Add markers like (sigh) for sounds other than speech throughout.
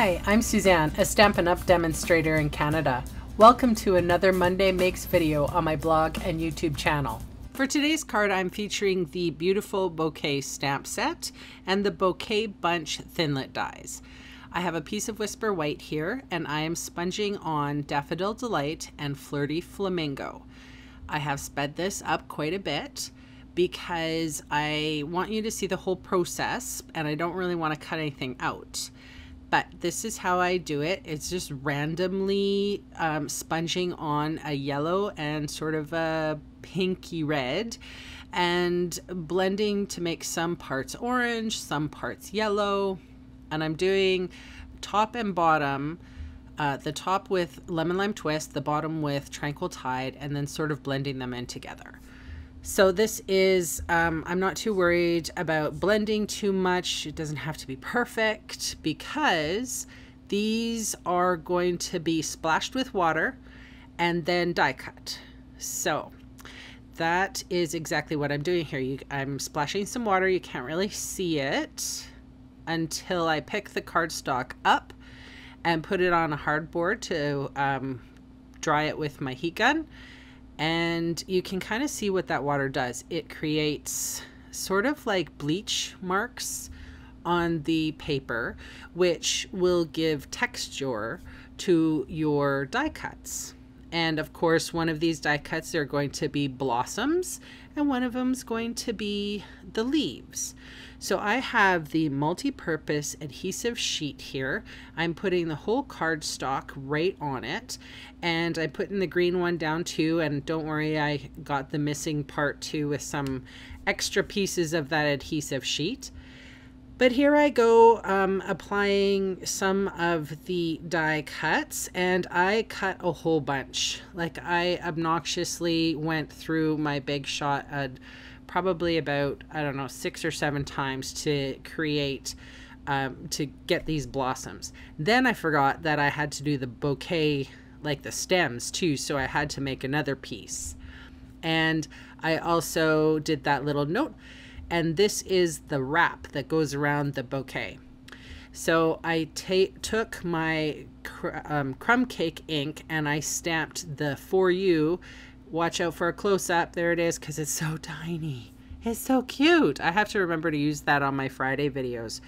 Hi, I'm Susanne, a Stampin' Up! demonstrator in Canada. Welcome to another Monday Makes video on my blog and YouTube channel. For today's card, I'm featuring the beautiful bouquet stamp set and the bouquet bunch thinlit dies. I have a piece of Whisper White here, and I am sponging on Daffodil Delight and Flirty Flamingo. I have sped this up quite a bit because I want you to see the whole process and I don't really want to cut anything out. But this is how I do it. It's just randomly um, sponging on a yellow and sort of a pinky red and blending to make some parts orange, some parts yellow. And I'm doing top and bottom uh, the top with Lemon Lime Twist, the bottom with Tranquil Tide, and then sort of blending them in together. So this is, um, I'm not too worried about blending too much. It doesn't have to be perfect because these are going to be splashed with water and then die cut. So that is exactly what I'm doing here. You, I'm splashing some water. You can't really see it until I pick the cardstock up and put it on a hardboard to um, dry it with my heat gun. And you can kind of see what that water does. It creates sort of like bleach marks on the paper, which will give texture to your die cuts. And of course, one of these die cuts are going to be blossoms, and one of them is going to be the leaves. So I have the multi-purpose adhesive sheet here. I'm putting the whole cardstock right on it, and I'm putting the green one down too, and don't worry, I got the missing part too with some extra pieces of that adhesive sheet. But here I go um, applying some of the die cuts and I cut a whole bunch. Like I obnoxiously went through my Big Shot uh, probably about, I don't know, six or seven times to create, um, to get these blossoms. Then I forgot that I had to do the bouquet, like the stems too, so I had to make another piece. And I also did that little note and this is the wrap that goes around the bouquet. So I take took my cr um, crumb cake ink and I stamped the For You. Watch out for a close-up. There it is because it's so tiny. It's so cute. I have to remember to use that on my Friday videos.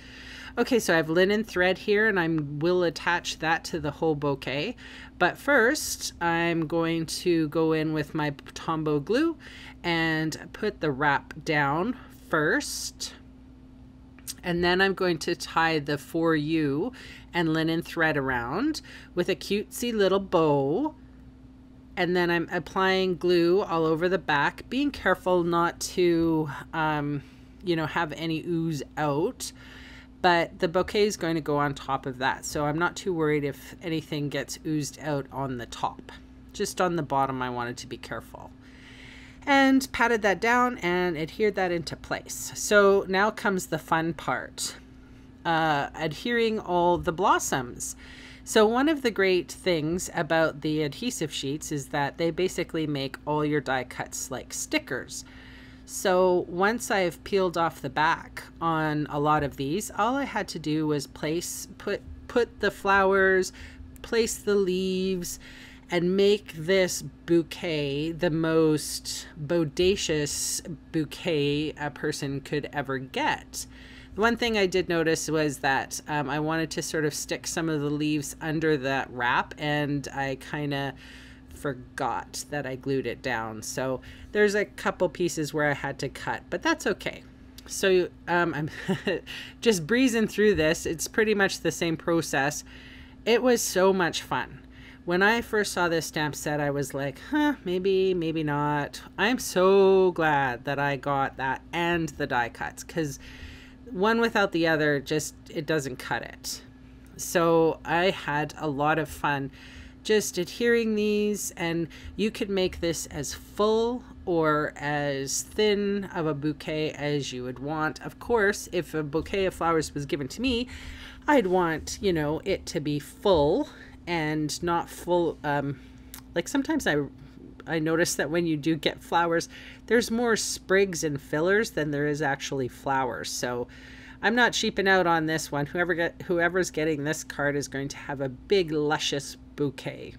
Okay, so I have linen thread here and I will attach that to the whole bouquet. But first, I'm going to go in with my Tombow glue and put the wrap down first. And then I'm going to tie the For You and linen thread around with a cutesy little bow. And then I'm applying glue all over the back, being careful not to, um, you know, have any ooze out. But the bouquet is going to go on top of that. So I'm not too worried if anything gets oozed out on the top. Just on the bottom, I wanted to be careful and patted that down and adhered that into place. So now comes the fun part, uh, adhering all the blossoms. So one of the great things about the adhesive sheets is that they basically make all your die cuts like stickers. So once I've peeled off the back on a lot of these, all I had to do was place, put, put the flowers, place the leaves, and make this bouquet the most bodacious bouquet a person could ever get. One thing I did notice was that um, I wanted to sort of stick some of the leaves under that wrap and I kind of forgot that I glued it down. So there's a couple pieces where I had to cut, but that's okay. So um, I'm (laughs) just breezing through this. It's pretty much the same process. It was so much fun when I first saw this stamp set, I was like, huh, maybe, maybe not. I'm so glad that I got that and the die cuts because one without the other just, it doesn't cut it. So I had a lot of fun just adhering these and you could make this as full or as thin of a bouquet as you would want. Of course, if a bouquet of flowers was given to me, I'd want, you know, it to be full and not full um, like sometimes I I notice that when you do get flowers there's more sprigs and fillers than there is actually flowers so I'm not sheeping out on this one. Whoever get, whoever's getting this card is going to have a big luscious bouquet.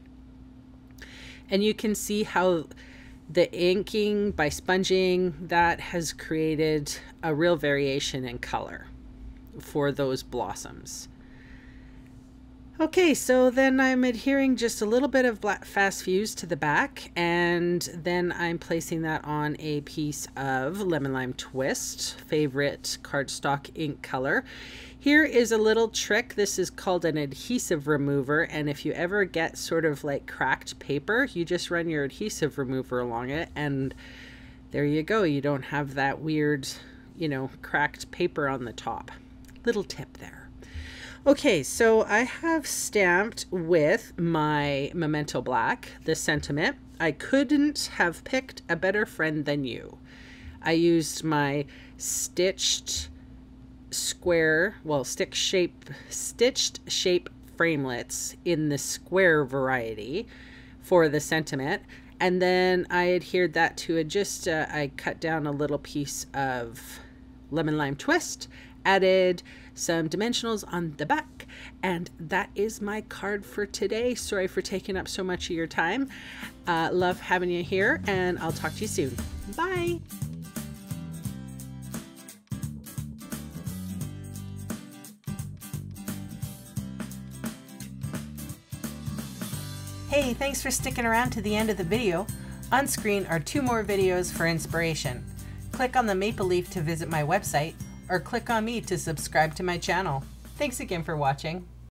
And you can see how the inking by sponging that has created a real variation in color for those blossoms. Okay, so then I'm adhering just a little bit of black fast fuse to the back and then I'm placing that on a piece of Lemon Lime Twist, favorite cardstock ink color. Here is a little trick. This is called an adhesive remover and if you ever get sort of like cracked paper, you just run your adhesive remover along it and there you go. You don't have that weird, you know, cracked paper on the top. Little tip there. Okay, so I have stamped with my Memento Black the sentiment. I couldn't have picked a better friend than you. I used my stitched square, well, stick shape, stitched shape framelits in the square variety for the sentiment. And then I adhered that to a just, uh, I cut down a little piece of lemon lime twist, added some dimensionals on the back. And that is my card for today. Sorry for taking up so much of your time. Uh, love having you here, and I'll talk to you soon. Bye. Hey, thanks for sticking around to the end of the video. On screen are two more videos for inspiration. Click on the maple leaf to visit my website, or click on me to subscribe to my channel. Thanks again for watching.